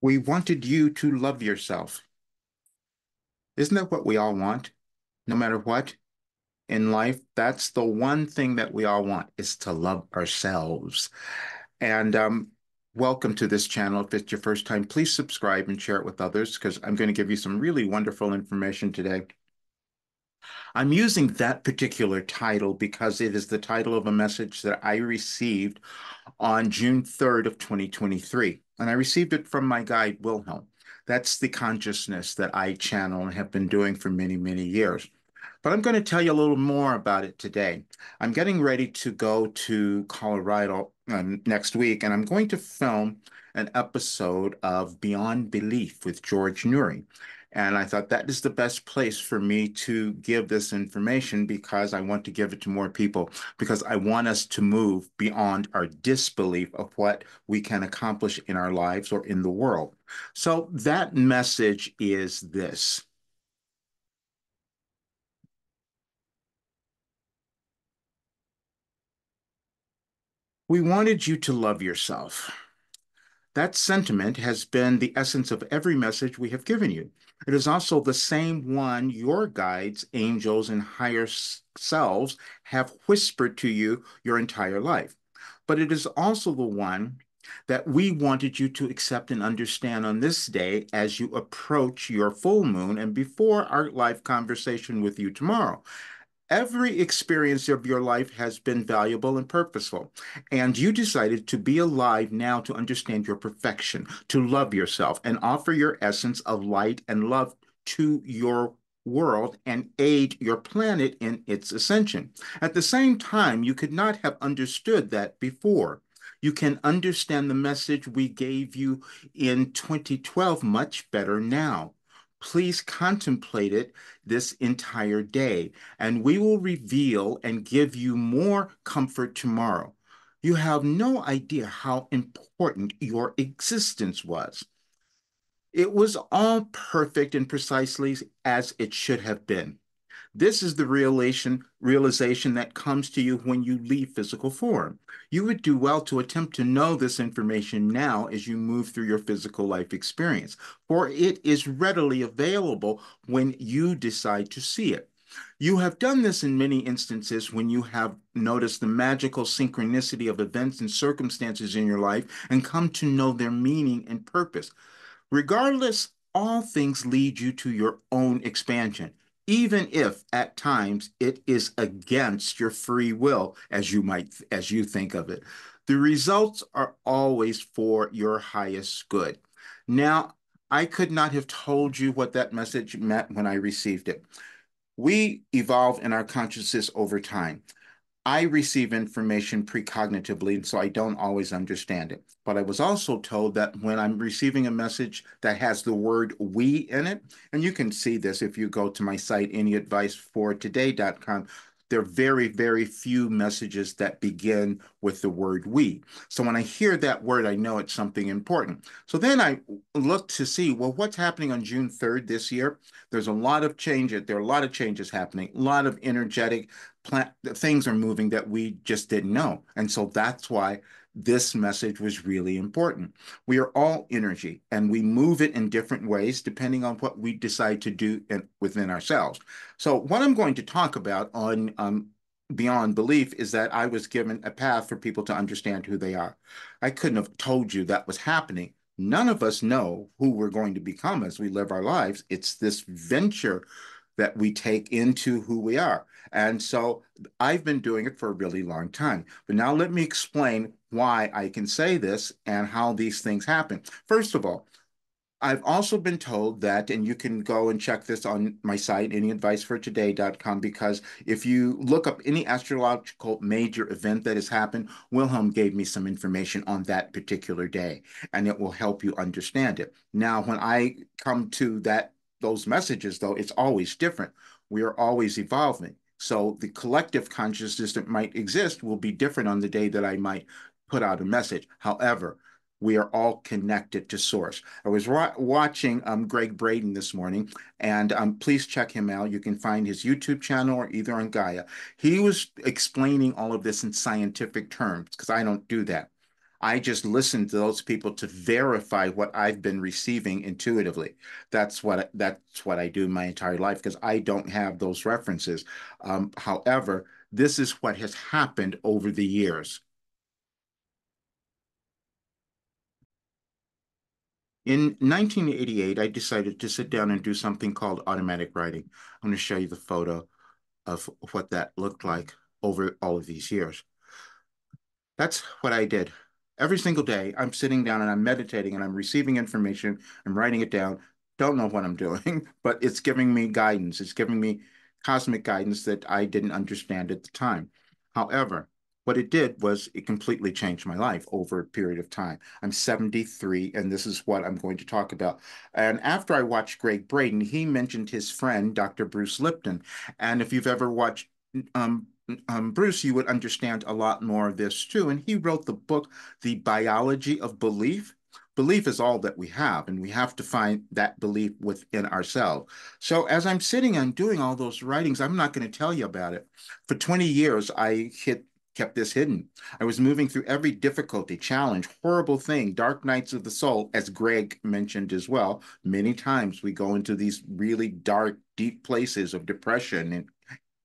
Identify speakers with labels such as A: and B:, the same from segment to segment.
A: We wanted you to love yourself. Isn't that what we all want? No matter what in life, that's the one thing that we all want is to love ourselves. And um, welcome to this channel. If it's your first time, please subscribe and share it with others because I'm going to give you some really wonderful information today. I'm using that particular title because it is the title of a message that I received on June 3rd of 2023. And I received it from my guide, Wilhelm. That's the consciousness that I channel and have been doing for many, many years. But I'm going to tell you a little more about it today. I'm getting ready to go to Colorado uh, next week, and I'm going to film an episode of Beyond Belief with George Noory. And I thought that is the best place for me to give this information because I want to give it to more people, because I want us to move beyond our disbelief of what we can accomplish in our lives or in the world. So that message is this. We wanted you to love yourself. That sentiment has been the essence of every message we have given you. It is also the same one your guides, angels, and higher selves have whispered to you your entire life. But it is also the one that we wanted you to accept and understand on this day as you approach your full moon and before our live conversation with you tomorrow. Every experience of your life has been valuable and purposeful, and you decided to be alive now to understand your perfection, to love yourself, and offer your essence of light and love to your world and aid your planet in its ascension. At the same time, you could not have understood that before. You can understand the message we gave you in 2012 much better now please contemplate it this entire day, and we will reveal and give you more comfort tomorrow. You have no idea how important your existence was. It was all perfect and precisely as it should have been. This is the realization, realization that comes to you when you leave physical form. You would do well to attempt to know this information now as you move through your physical life experience, for it is readily available when you decide to see it. You have done this in many instances when you have noticed the magical synchronicity of events and circumstances in your life and come to know their meaning and purpose. Regardless, all things lead you to your own expansion even if at times it is against your free will as you might as you think of it. The results are always for your highest good. Now i could not have told you what that message meant when i received it. We evolve in our consciousness over time I receive information precognitively, and so I don't always understand it. But I was also told that when I'm receiving a message that has the word we in it, and you can see this if you go to my site, anyadvicefortoday.com, there are very, very few messages that begin with the word we. So when I hear that word, I know it's something important. So then I look to see, well, what's happening on June 3rd this year? There's a lot of changes. There are a lot of changes happening, a lot of energetic plant things are moving that we just didn't know. And so that's why this message was really important. We are all energy and we move it in different ways depending on what we decide to do in, within ourselves. So what I'm going to talk about on um, Beyond Belief is that I was given a path for people to understand who they are. I couldn't have told you that was happening. None of us know who we're going to become as we live our lives. It's this venture that we take into who we are. And so I've been doing it for a really long time. But now let me explain why I can say this and how these things happen. First of all, I've also been told that, and you can go and check this on my site, anyadvicefortoday.com, because if you look up any astrological major event that has happened, Wilhelm gave me some information on that particular day, and it will help you understand it. Now, when I come to that those messages, though, it's always different. We are always evolving. So the collective consciousness that might exist will be different on the day that I might put out a message. However, we are all connected to source. I was watching um, Gregg Braden this morning, and um, please check him out. You can find his YouTube channel or either on Gaia. He was explaining all of this in scientific terms because I don't do that. I just listen to those people to verify what I've been receiving intuitively. That's what that's what I do my entire life because I don't have those references. Um, however, this is what has happened over the years. In 1988, I decided to sit down and do something called automatic writing. I'm going to show you the photo of what that looked like over all of these years. That's what I did. Every single day, I'm sitting down and I'm meditating and I'm receiving information. I'm writing it down. Don't know what I'm doing, but it's giving me guidance. It's giving me cosmic guidance that I didn't understand at the time. However, what it did was it completely changed my life over a period of time. I'm 73, and this is what I'm going to talk about. And after I watched Gregg Braden, he mentioned his friend, Dr. Bruce Lipton. And if you've ever watched um, um, Bruce, you would understand a lot more of this too. And he wrote the book, The Biology of Belief. Belief is all that we have, and we have to find that belief within ourselves. So, as I'm sitting and doing all those writings, I'm not going to tell you about it. For 20 years, I hit kept this hidden. I was moving through every difficulty, challenge, horrible thing, dark nights of the soul, as Gregg mentioned as well. Many times we go into these really dark, deep places of depression and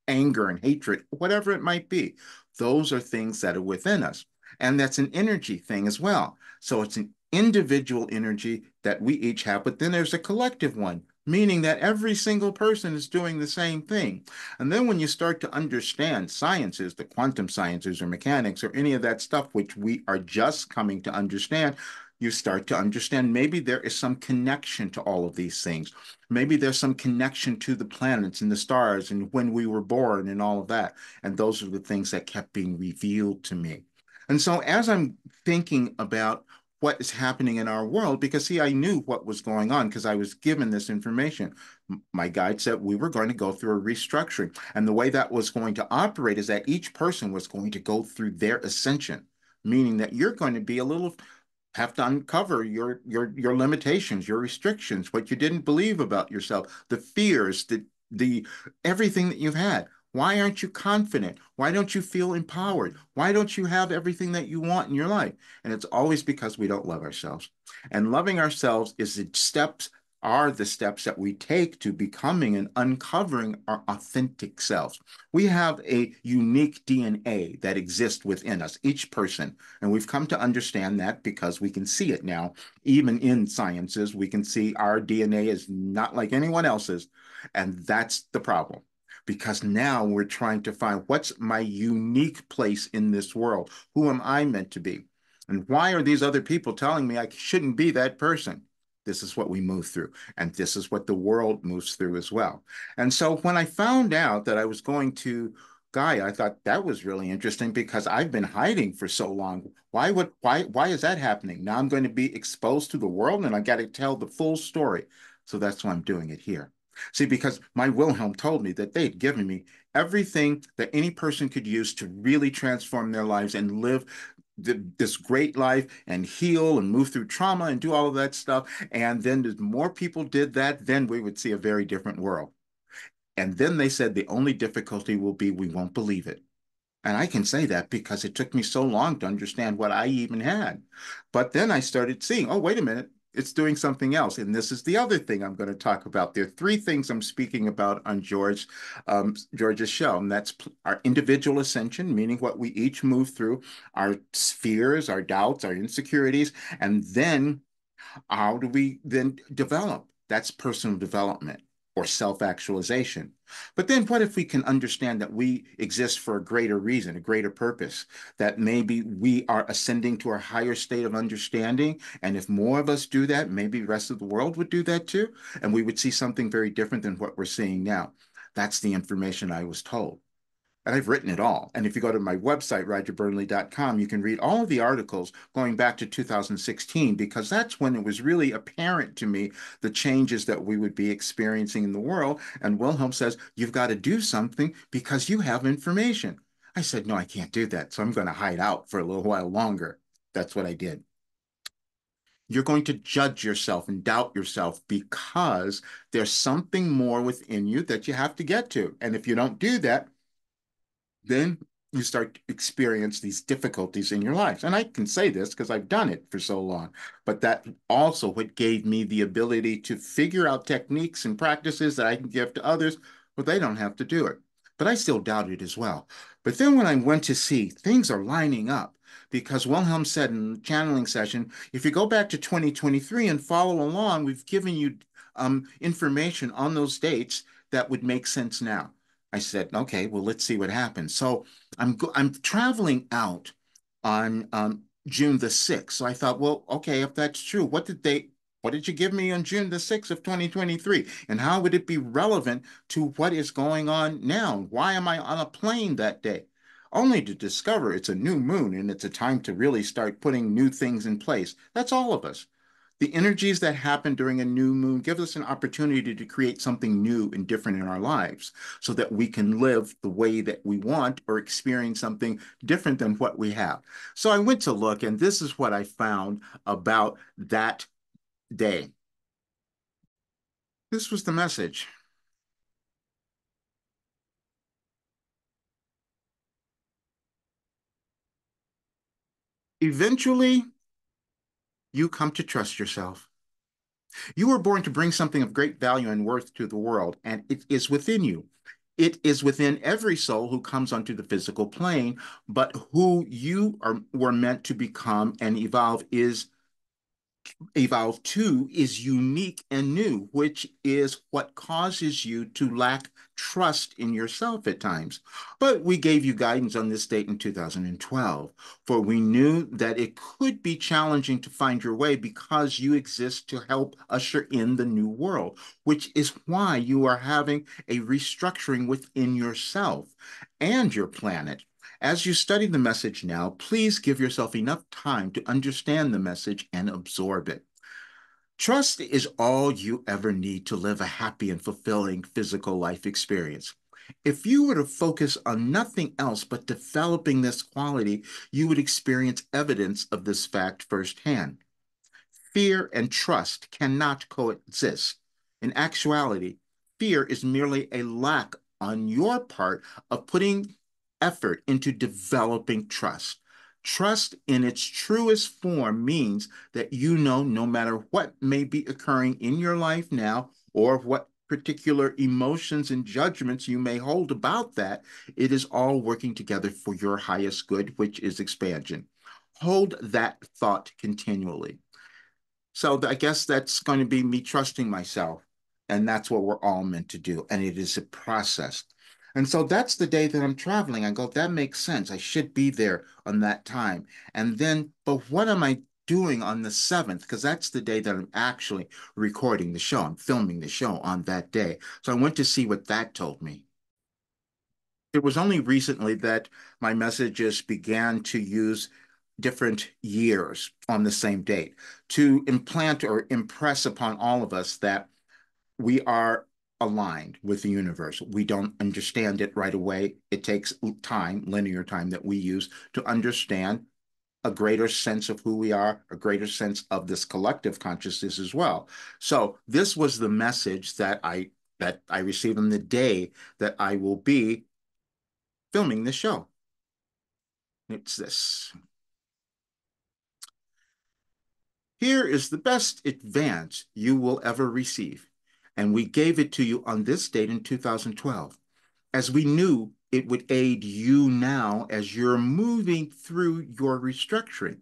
A: anger and hatred, whatever it might be. Those are things that are within us. And that's an energy thing as well. So it's an individual energy that we each have, but then there's a collective one, meaning that every single person is doing the same thing. And then when you start to understand sciences, the quantum sciences or mechanics or any of that stuff, which we are just coming to understand, you start to understand maybe there is some connection to all of these things. Maybe there's some connection to the planets and the stars and when we were born and all of that. And those are the things that kept being revealed to me. And so as I'm thinking about what is happening in our world, because see, I knew what was going on because I was given this information. My guide said we were going to go through a restructuring. And the way that was going to operate is that each person was going to go through their ascension, meaning that you're going to be a little have to uncover your your your limitations, your restrictions, what you didn't believe about yourself, the fears, the the everything that you've had. Why aren't you confident? Why don't you feel empowered? Why don't you have everything that you want in your life? And it's always because we don't love ourselves. And loving ourselves is the steps are the steps that we take to becoming and uncovering our authentic selves. We have a unique DNA that exists within us, each person. And we've come to understand that because we can see it now. Even in sciences, we can see our DNA is not like anyone else's. And that's the problem. Because now we're trying to find what's my unique place in this world? Who am I meant to be? And why are these other people telling me I shouldn't be that person? This is what we move through. And this is what the world moves through as well. And so when I found out that I was going to Gaia, I thought that was really interesting because I've been hiding for so long. Why would why why is that happening? Now I'm going to be exposed to the world and I got to tell the full story. So that's why I'm doing it here. See, because my Wilhelm told me that they'd given me everything that any person could use to really transform their lives and live this great life and heal and move through trauma and do all of that stuff. And then as more people did that, then we would see a very different world. And then they said the only difficulty will be we won't believe it. And I can say that because it took me so long to understand what I even had. But then I started seeing, oh, wait a minute, it's doing something else. And this is the other thing I'm going to talk about. There are three things I'm speaking about on George um, George's show, and that's our individual ascension, meaning what we each move through, our fears, our doubts, our insecurities, and then how do we then develop? That's personal development or self-actualization. But then what if we can understand that we exist for a greater reason, a greater purpose, that maybe we are ascending to a higher state of understanding. And if more of us do that, maybe the rest of the world would do that too. And we would see something very different than what we're seeing now. That's the information I was told and I've written it all. And if you go to my website, rogerburnley.com, you can read all of the articles going back to 2016, because that's when it was really apparent to me the changes that we would be experiencing in the world. And Wilhelm says, You've got to do something because you have information. I said, No, I can't do that. So I'm going to hide out for a little while longer. That's what I did. You're going to judge yourself and doubt yourself because there's something more within you that you have to get to. And if you don't do that, then you start to experience these difficulties in your lives. And I can say this because I've done it for so long, but that also what gave me the ability to figure out techniques and practices that I can give to others, but they don't have to do it. But I still doubted as well. But then when I went to see things are lining up, because Wilhelm said in the channeling session, if you go back to 2023 and follow along, we've given you um, information on those dates that would make sense now. I said, okay, well, let's see what happens. So I'm I'm traveling out on um, June the 6th. So I thought, well, okay, if that's true, what did they what did you give me on June the 6th of 2023? And how would it be relevant to what is going on now? Why am I on a plane that day? Only to discover it's a new moon and it's a time to really start putting new things in place. That's all of us. The energies that happen during a new moon give us an opportunity to create something new and different in our lives so that we can live the way that we want or experience something different than what we have. So I went to look, and this is what I found about that day. This was the message. Eventually, you come to trust yourself. You were born to bring something of great value and worth to the world, and it is within you. It is within every soul who comes onto the physical plane, but who you are were meant to become and evolve is evolve to is unique and new, which is what causes you to lack trust in yourself at times. But we gave you guidance on this date in 2012, for we knew that it could be challenging to find your way because you exist to help usher in the new world, which is why you are having a restructuring within yourself and your planet as you study the message now, please give yourself enough time to understand the message and absorb it. Trust is all you ever need to live a happy and fulfilling physical life experience. If you were to focus on nothing else but developing this quality, you would experience evidence of this fact firsthand. Fear and trust cannot coexist. In actuality, fear is merely a lack on your part of putting effort into developing trust. Trust in its truest form means that you know no matter what may be occurring in your life now or what particular emotions and judgments you may hold about that, it is all working together for your highest good, which is expansion. Hold that thought continually. So I guess that's going to be me trusting myself. And that's what we're all meant to do. And it is a process. And so that's the day that I'm traveling. I go, that makes sense. I should be there on that time. And then, but what am I doing on the 7th? Because that's the day that I'm actually recording the show. I'm filming the show on that day. So I went to see what that told me. It was only recently that my messages began to use different years on the same date to implant or impress upon all of us that we are aligned with the universe. We don't understand it right away. It takes time, linear time that we use to understand a greater sense of who we are, a greater sense of this collective consciousness as well. So this was the message that I that I received on the day that I will be filming this show. It's this. Here is the best advance you will ever receive and we gave it to you on this date in 2012, as we knew it would aid you now as you're moving through your restructuring.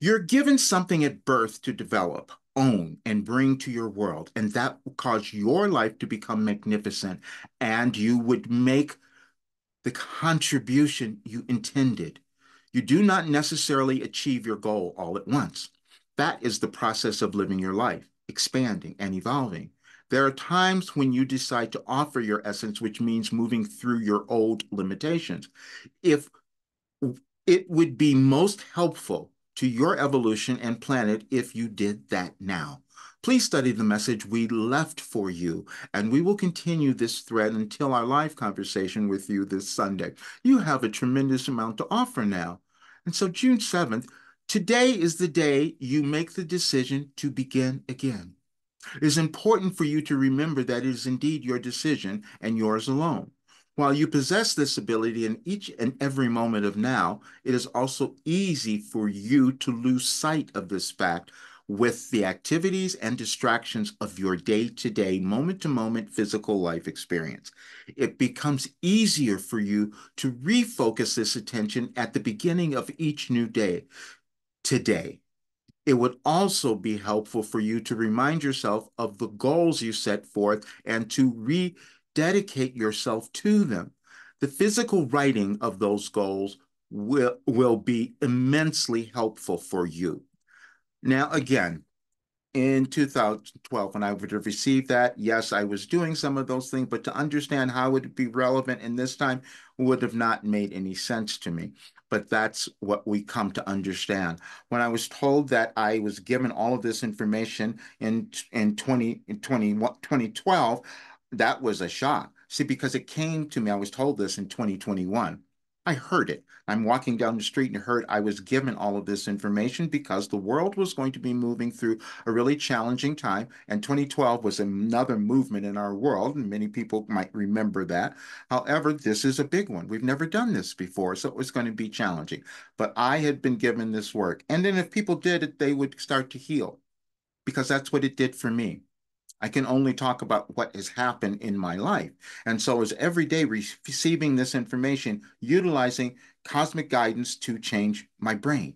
A: You're given something at birth to develop, own, and bring to your world, and that will cause your life to become magnificent, and you would make the contribution you intended. You do not necessarily achieve your goal all at once. That is the process of living your life expanding and evolving. There are times when you decide to offer your essence, which means moving through your old limitations. If it would be most helpful to your evolution and planet if you did that now. Please study the message we left for you, and we will continue this thread until our live conversation with you this Sunday. You have a tremendous amount to offer now. And so, June 7th, today is the day you make the decision to begin again. It is important for you to remember that it is indeed your decision and yours alone. While you possess this ability in each and every moment of now, it is also easy for you to lose sight of this fact with the activities and distractions of your day to day, moment to moment physical life experience. It becomes easier for you to refocus this attention at the beginning of each new day. Today, it would also be helpful for you to remind yourself of the goals you set forth and to rededicate yourself to them. The physical writing of those goals will, will be immensely helpful for you. Now, again, in 2012, when I would have received that, yes, I was doing some of those things, but to understand how it would be relevant in this time would have not made any sense to me. But that's what we come to understand. When I was told that I was given all of this information in in 20 in 20, 2012, that was a shock. See, because it came to me, I was told this in 2021. I heard it. I'm walking down the street and heard I was given all of this information because the world was going to be moving through a really challenging time. And 2012 was another movement in our world, and many people might remember that. However, this is a big one. We've never done this before, so it was going to be challenging. But I had been given this work. And then if people did it, they would start to heal because that's what it did for me. I can only talk about what has happened in my life. And so is every day receiving this information, utilizing cosmic guidance to change my brain.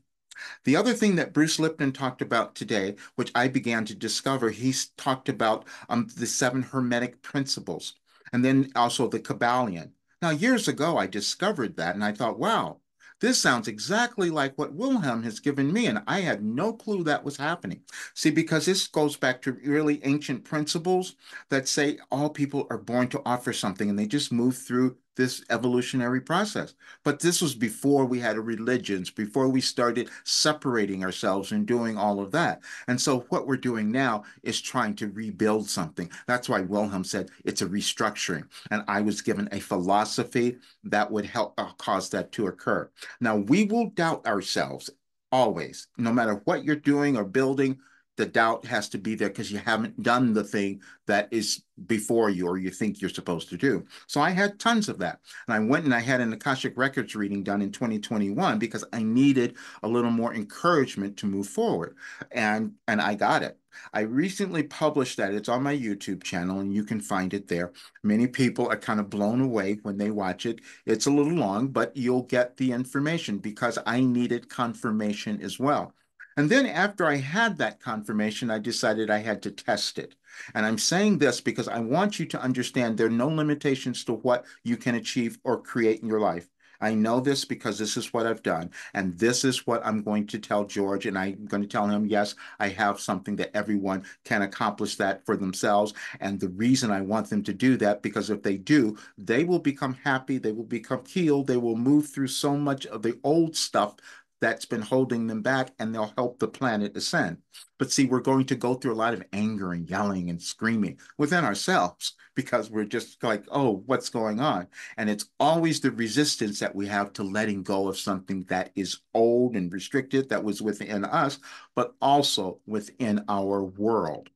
A: The other thing that Bruce Lipton talked about today, which I began to discover, he's talked about um, the seven Hermetic principles and then also the Kybalion. Now, years ago, I discovered that and I thought, wow, this sounds exactly like what Wilhelm has given me, and I had no clue that was happening. See, because this goes back to really ancient principles that say all people are born to offer something, and they just move through this evolutionary process. But this was before we had religions, before we started separating ourselves and doing all of that. And so what we're doing now is trying to rebuild something. That's why Wilhelm said it's a restructuring. And I was given a philosophy that would help uh, cause that to occur. Now, we will doubt ourselves always, no matter what you're doing or building, the doubt has to be there because you haven't done the thing that is before you or you think you're supposed to do. So I had tons of that. And I went and I had an Akashic Records reading done in 2021 because I needed a little more encouragement to move forward. And and I got it. I recently published that. It's on my YouTube channel and you can find it there. Many people are kind of blown away when they watch it. It's a little long, but you'll get the information because I needed confirmation as well. And then after I had that confirmation, I decided I had to test it. And I'm saying this because I want you to understand there are no limitations to what you can achieve or create in your life. I know this because this is what I've done. And this is what I'm going to tell George. And I'm going to tell him, yes, I have something that everyone can accomplish that for themselves. And the reason I want them to do that, because if they do, they will become happy, they will become healed, they will move through so much of the old stuff that's been holding them back and they'll help the planet ascend. But see, we're going to go through a lot of anger and yelling and screaming within ourselves because we're just like, oh, what's going on? And it's always the resistance that we have to letting go of something that is old and restricted that was within us, but also within our world.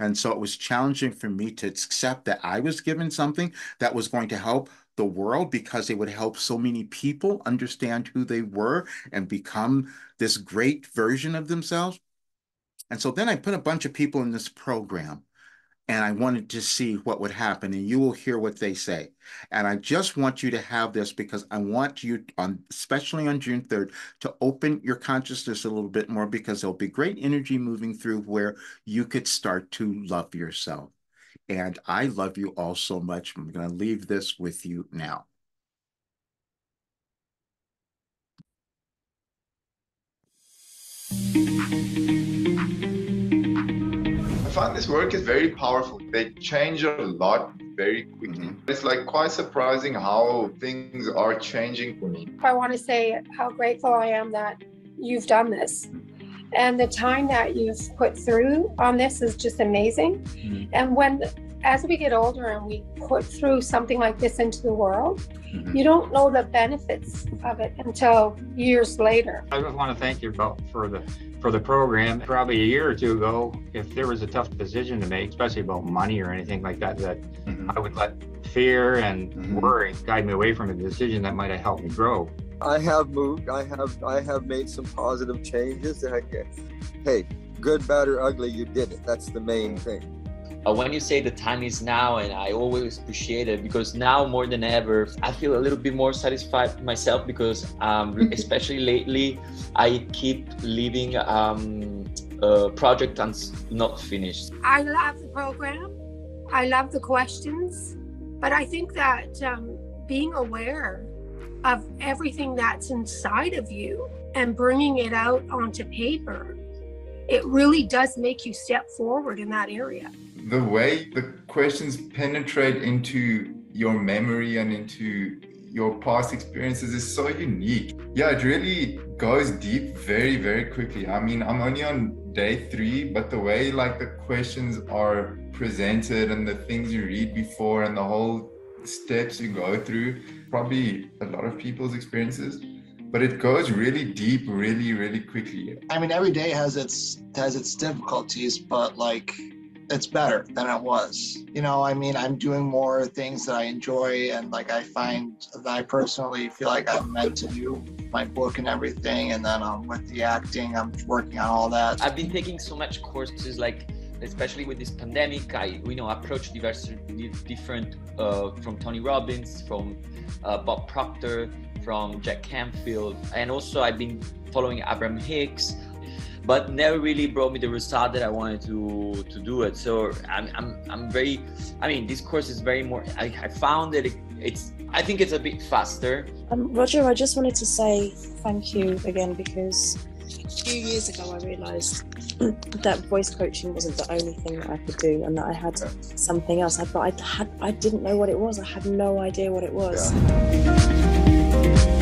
A: And so it was challenging for me to accept that I was given something that was going to help the world because it would help so many people understand who they were and become this great version of themselves. And so then I put a bunch of people in this program and I wanted to see what would happen and you will hear what they say. And I just want you to have this because I want you on especially on June 3rd to open your consciousness a little bit more because there'll be great energy moving through where you could start to love yourself. And I love you all so much. I'm going to leave this with you now.
B: I find this work is very powerful. They change a lot very quickly. Mm -hmm. It's like quite surprising how things are changing for me.
C: I want to say how grateful I am that you've done this. And the time that you've put through on this is just amazing. Mm-hmm. And when, as we get older and we put through something like this into the world, mm-hmm. you don't know the benefits of it until years later.
D: I just want to thank you both for the for the program probably a year or two ago. If there was a tough decision to make, especially about money or anything like that, that mm-hmm. I would let fear and mm-hmm. worry guide me away from a decision that might have helped me grow.
E: I have moved. I have I have made some positive changes. Hey, good, bad, or ugly, you did it. That's the main thing
F: when you say the time is now and i always appreciate it because now more than ever i feel a little bit more satisfied myself because um, especially lately i keep leaving um, a project not finished.
C: I love the program. I love the questions. But i think that um, being aware of everything that's inside of you and bringing it out onto paper it really does make you step forward in that area
B: the way the questions penetrate into your memory and into your past experiences is so unique. Yeah, it really goes deep very, very quickly. I mean, I'm only on day three, but the way like the questions are presented and the things you read before and the whole steps you go through, probably a lot of people's experiences. But it goes really deep, really, really quickly.
G: I mean, every day has its has its difficulties, but like it's better than it was. You know, I mean, I'm doing more things that I enjoy and like I find that I personally feel like I'm meant to do my book and everything. And then um, with the acting, I'm working on all that.
F: I've been taking so much courses like especially with this pandemic i you know approach diverse different uh, from tony robbins from uh, bob proctor from jack canfield and also i've been following abraham hicks but never really brought me the result that I wanted to to do it. So I'm I'm, I'm very, I mean, this course is very more. I, I found that it, it's I think it's a bit faster.
H: Um, Roger, I just wanted to say thank you again because a few years ago I realised that voice coaching wasn't the only thing that I could do, and that I had something else. I, but I had I didn't know what it was. I had no idea what it was. Yeah.